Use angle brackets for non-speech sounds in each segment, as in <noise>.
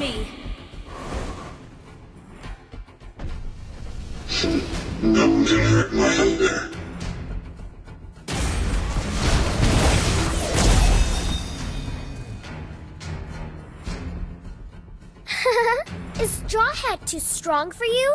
Enemy! Nothing can hurt my hunger. Is Straw Hat too strong for you?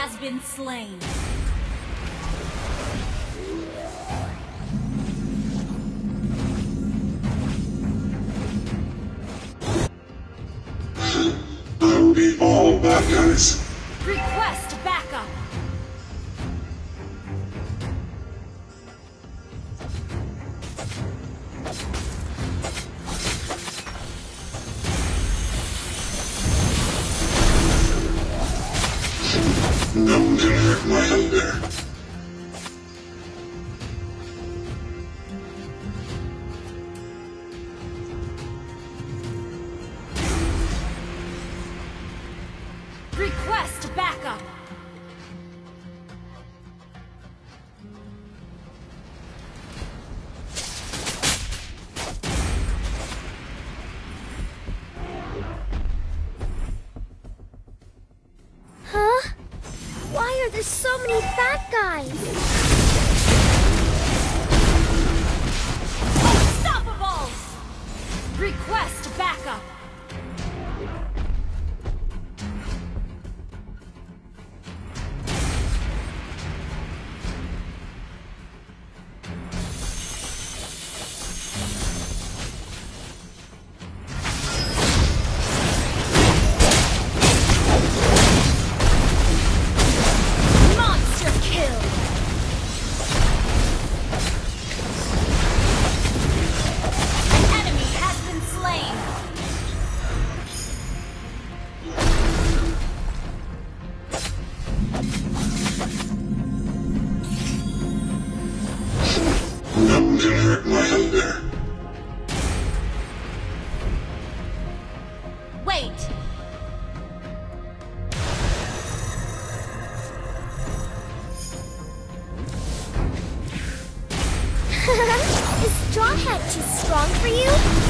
Has been slain. I'll be all guys. Request Freunde. Why are there so many bad guys? Unstoppable! Request <laughs> Is Straw Hat too strong for you?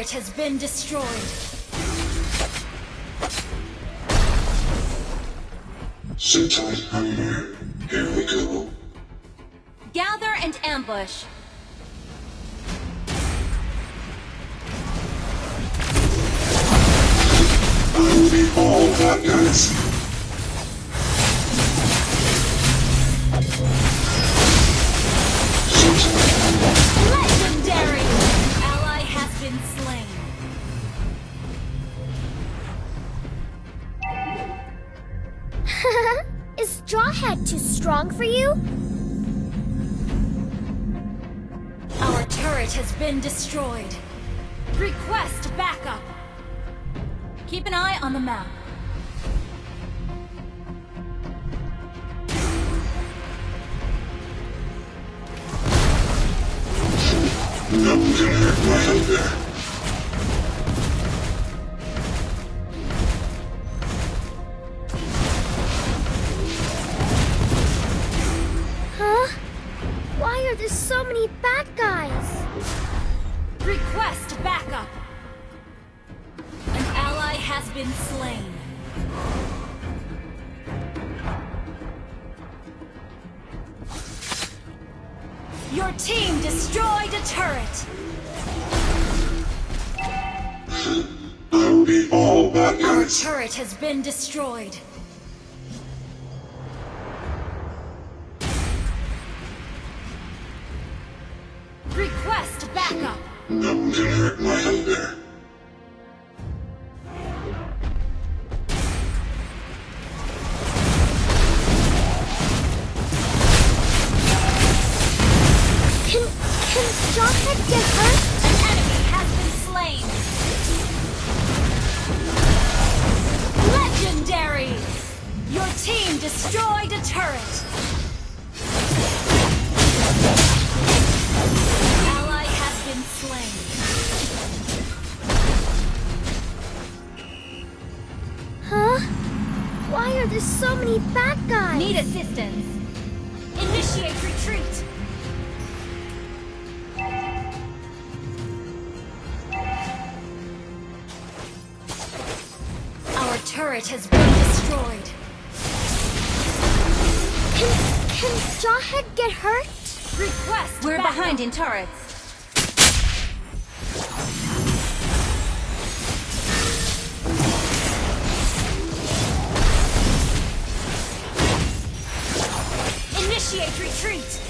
turret has been destroyed. Sit tight, here. Here we go. Gather and ambush. I'll be all bad guys. Sit strong for you? Our turret has been destroyed. Request backup. Keep an eye on the map. No been slain. Your team destroyed a turret. I'll be all bad Our turret has been destroyed. Request backup. No one can hurt my hunger. Many bad guys? Need assistance. Initiate retreat. Our turret has been destroyed. Can can Jawhead get hurt? Request We're backup. behind in turrets. Initiate retreat.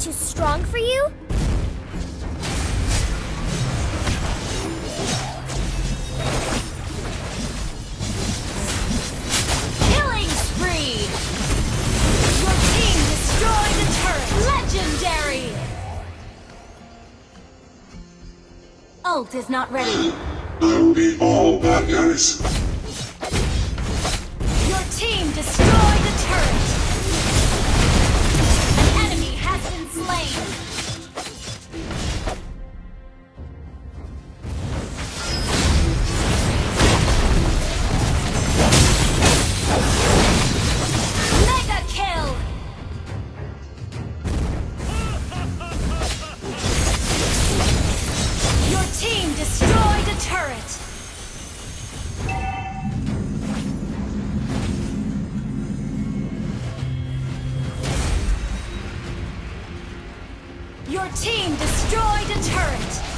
too strong for you? Killing spree! Your team destroyed the turret! Legendary! Ult is not ready. I'll beat all bad guys. Your team destroyed the turret! Turret!